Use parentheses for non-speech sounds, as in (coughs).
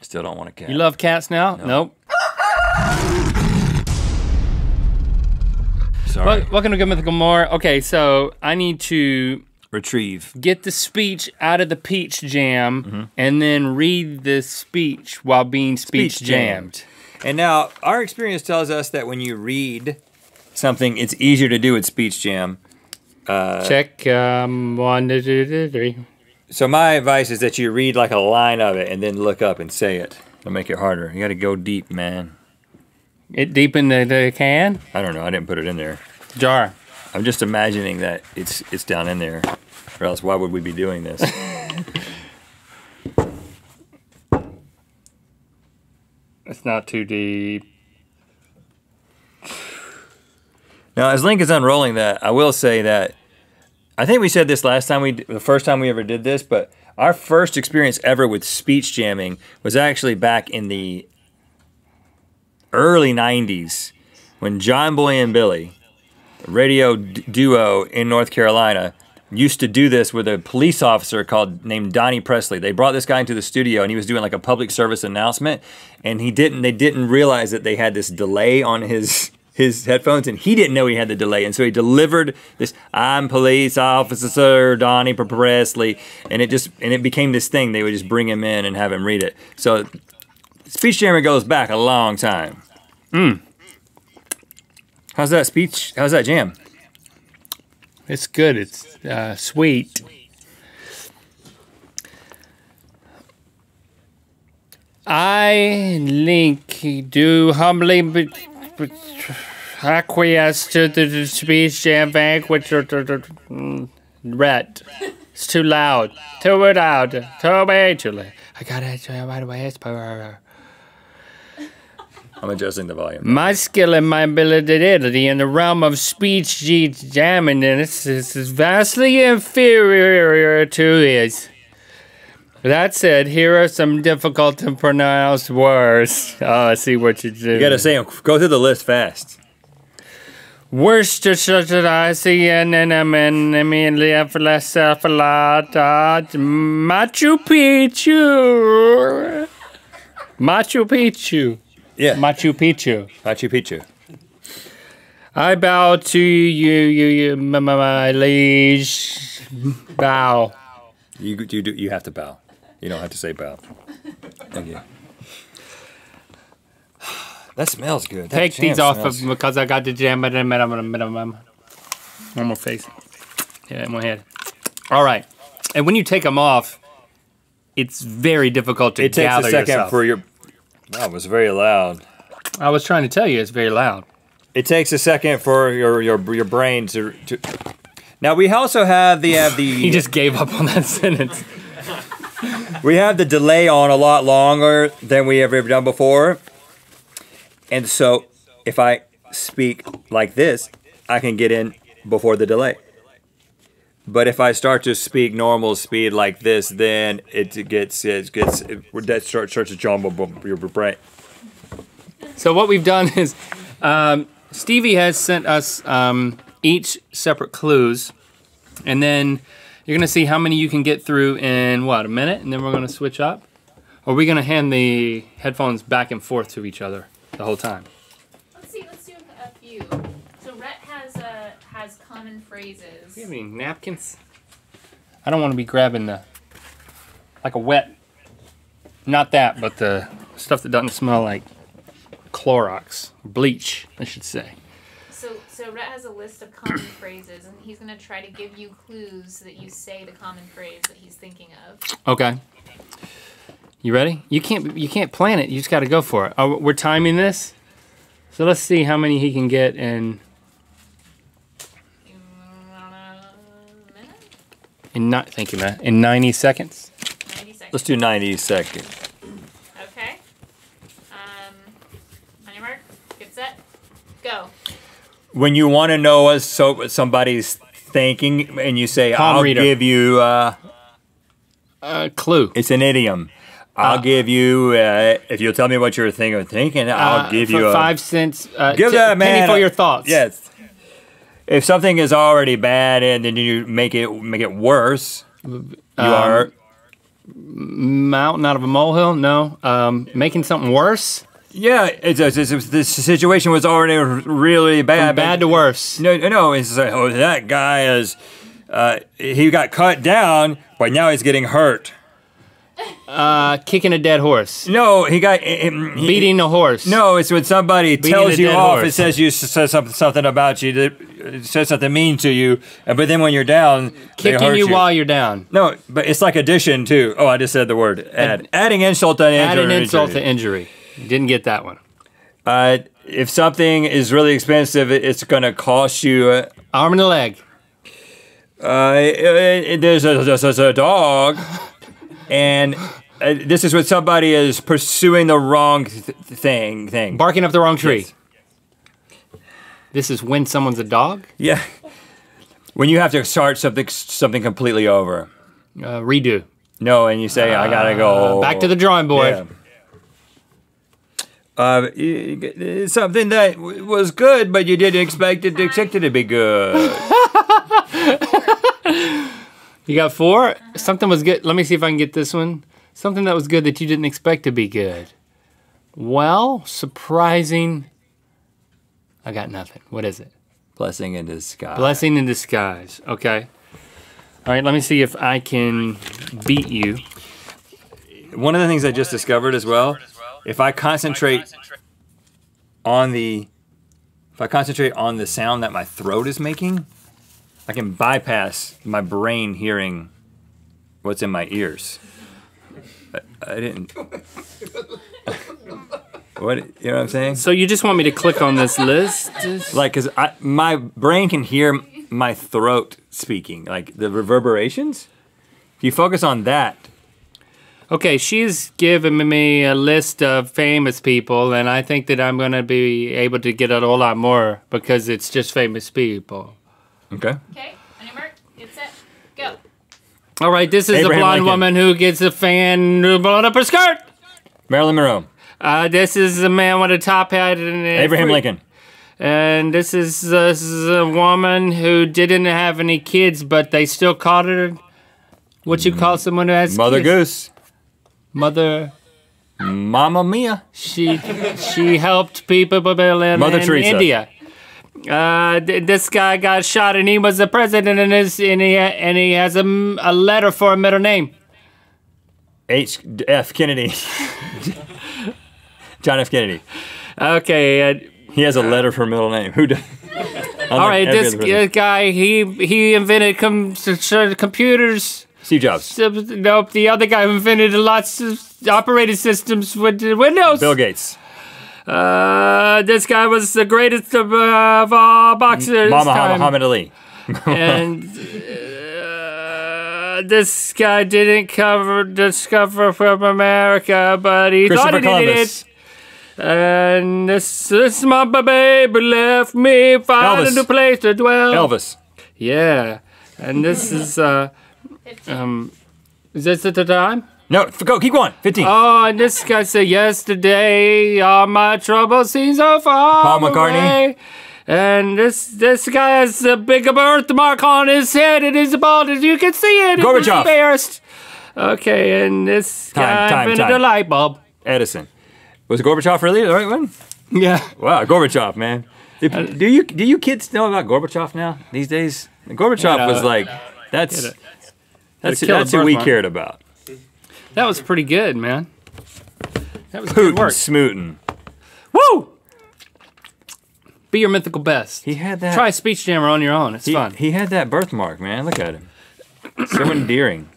Still don't want a cat. You love cats now? Nope. Sorry. Wel- Welcome to Good Mythical More. Okay, so I need to Retrieve. get the speech out of the peach jam and then read the speech while being speech, jammed. And now our experience tells us that when you read something, it's easier to do with Speech Jam. Check um, one, two, two, two, three. So my advice is that you read like a line of it and then look up and say it. It'll make it harder. You got to go deep, man. It deep in the, the can I don't know. I didn't put it in there. jar. I'm just imagining that it's it's down in there, or else why would we be doing this? (laughs) It's not too deep. now, as Link is unrolling that, I will say that I think we said this last time we the first time we ever did this, but our first experience ever with speech jamming was actually back in the early '90s when John Boy and Billy, radio duo in North Carolina, used to do this with a police officer called named Donnie Presley. They brought this guy into the studio and he was doing like a public service announcement and he didn't they didn't realize that they had this delay on his his headphones and he didn't know he had the delay and so he delivered this I'm police officer Donnie Presley and it just and it became this thing they would just bring him in and have him read it. So speech jammer goes back a long time. How's that speech? How's that jam? It's good. It's uh, sweet. I, Link, do humbly acquiesce to the, speech jam banquet. Mm, Rhett. It's too loud. Too loud. Too too loud. I gotta right away. I'm adjusting the volume. My skill and my ability in the realm of speech jamming is is vastly inferior to his. That said, here are some difficult to pronounce words. Oh, I see what you do. You gotta say 'em. Go through the list fast. Worcestershire, I see, and then I'm in, I mean, Machu Picchu. Machu Picchu. Yeah. Machu Picchu. Machu Picchu. I bow to you, you, you, my, my, my liege. Bow. You you do you have to bow. You don't have to say bow. Thank you. (sighs) That smells good. That Take these off of because I got the jam in. One more face. Yeah, in my head. All right. And when you take them off, it's very difficult to It takes a second yourself. for your. That was very loud. I was trying to tell you, it's very loud. It takes a second for your your your brain to. to now we also have the have the (laughs) He just gave up on that (laughs) sentence. We have the delay on a lot longer than we have ever done before. And so if I speak like this, I can get in before the delay. But if I start to speak normal speed like this, then it gets it gets it, that starts starts to jumble your brain. So what we've done is, um, Stevie has sent us um, each separate clues, and then you're gonna see how many you can get through in what a minute, and then we're gonna switch up. Or are we gonna hand the headphones back and forth to each other the whole time? Let's see. Let's do a few. So Rhett has uh, has common phrases. Do you have any napkins? I don't want to be grabbing the like a wet, not that, but the stuff that doesn't smell like Clorox, bleach, I should say. So so Rhett has a list of common (coughs) phrases, and he's gonna try to give you clues so that you say the common phrase that he's thinking of. Okay. You ready? You can't you can't plan it. You just got to go for it. Oh, we're timing this, so let's see how many he can get in in not. Thank you, Matt. In ninety seconds. Ninety seconds. Let's do 90 seconds. Okay. Um, on your mark, get set, go. When you want to know what so somebody's thinking and you say, Palm I'll reader. give you, uh, Uh, clue. it's an idiom. I'll Uh, give you, uh, if you'll tell me what you're thinking, thinking I'll Uh, give you a five cents. Uh, Give t- that man penny for a- your thoughts. Yes. If something is already bad and then you make it make it worse, you Um, are mountain out of a molehill? No. Um, making something worse? Yeah, it's, it's, it's, the situation was already really bad. From bad to worse. No, no, it's like, oh, that guy is, uh, he got cut down, but now he's getting hurt. Uh, kicking a dead horse. No, he got he, Beating a horse. No, it's when somebody Beating tells you off. It horse. says you says something something about you. That it says something mean to you, but then when you're down, they Kicking hurt you, while you're down. No, but it's like addition too. Oh, I just said the word. Add, adding insult to injury. Add an insult to injury. Didn't get that one. Uh, if something is really expensive, it's going to cost you. Uh, Arm and a leg. uh, it- it- there's a, there's a- dog, (laughs) and uh, this is when somebody is pursuing the wrong th- thing. Thing. Barking up the wrong tree. Yes. This is when someone's a dog? Yeah. When you have to start something something completely over. Uh, redo. No, and you say I gotta go Uh, Back to the drawing board. Yeah. Uh, y- y- something that was good, but you didn't expect it, expect it to be good. (laughs) You got four? Something was good. Let me see if I can get this one. Something that was good that you didn't expect to be good. Well, surprising. I got nothing. What is it? Blessing in disguise. Blessing in disguise. Okay. All right, let me see if I can beat you. One of the things I just discovered as well, if I concentrate on the, if I concentrate on the sound that my throat is making, I can bypass my brain hearing what's in my ears. I, I didn't. (laughs) what you know what I'm saying? So you just want me to click on this list? Like, cause I my brain can hear my throat speaking, like the reverberations. If you focus on that, Okay, she's given me a list of famous people, and I think that I'm going to be able to get a whole lot more because it's just famous people. okay. Okay, on your mark, get set, go. All right, this is Abraham a blonde Lincoln. woman who gets a fan blown up her skirt. Marilyn Monroe, Uh, this is a man with a top hat and a Abraham free- Lincoln, And this is, uh, this is a woman who didn't have any kids, but they still called her what you call someone who has Mother kids? Goose, Mother. Mamma Mia. She she helped people in, Mother in Teresa. India. Uh, th- this guy got shot and he was the president and, his, and, he, and he has a, m- a letter for a middle name. H. F. Kennedy. (laughs) John F. Kennedy. Okay, uh, He has a letter for middle name. Who does? (laughs) all right. This guy he he invented com- computers. Steve Jobs. Nope, the other guy invented lots of operating systems with Windows. Bill Gates. Uh, this guy was the greatest of, uh, of all boxers. Mama time. Muhammad Ali. (laughs) and uh, this guy didn't cover discover from America, but he thought he did Columbus. it. And this this my baby left me find Elvis. a new place to dwell. Elvis. Yeah, and this is uh um, is this at the time? No, go. Keep going. Fifteen. Oh, and this guy said, Yesterday, all my troubles seem so far. Paul McCartney. away." And this this guy has a big birthmark on his head, and he's bald as you can see it. Gorbachev. embarrassed. Okay, and this Time, guy time, invented time. a light bulb. Edison. Was Gorbachev really the right one? Yeah. Wow, Gorbachev, man. Do, do you do you kids know about Gorbachev now these days? Gorbachev Yeah. was like, that's Gotta- that's kill a that's who we cared about. That was pretty good, man. That was good Putin, work. Smootin. Woo! Be your mythical best. He had that. Try a Speech Jammer on your own. It's he, fun. he had that birthmark, man. Look at him. So (coughs) endearing.